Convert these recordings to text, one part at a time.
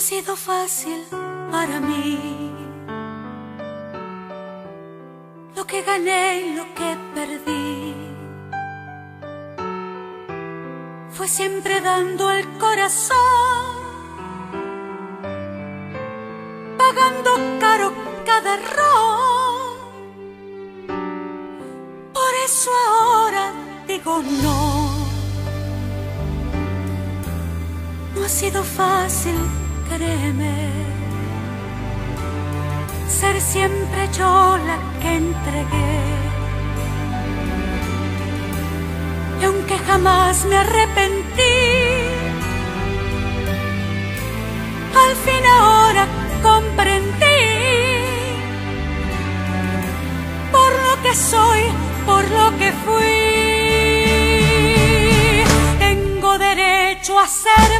ha sido fácil para mí. Lo que gané y lo que perdí. Fue siempre dando el corazón. Pagando caro cada error. Por eso ahora digo no. No ha sido fácil Ser siempre yo la que entregué. Y aunque jamás me arrepentí, al fin ahora comprendí por lo que soy, por lo que fui. Tengo derecho a ser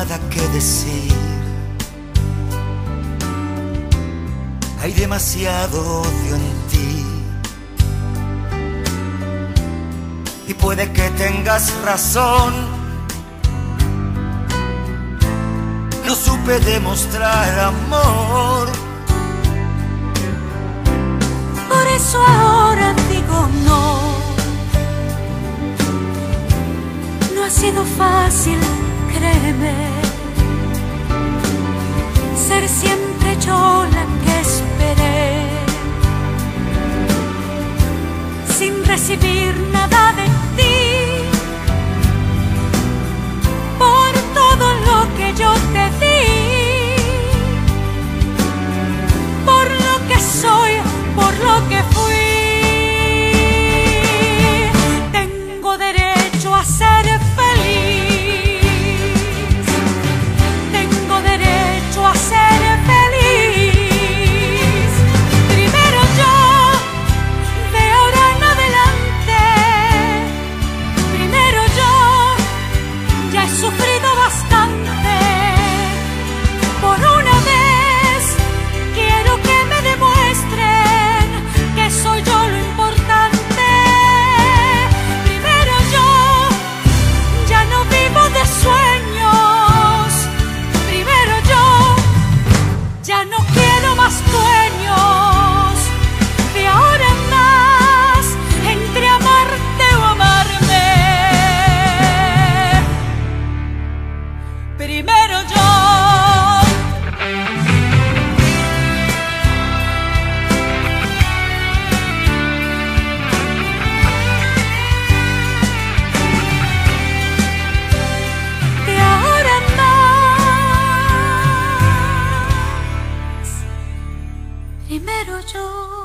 nada que decir. Hay demasiado odio en ti. Y puede que tengas razón. No supe demostrar amor. Por eso ahora digo no. No ha sido fácil para quiero yo.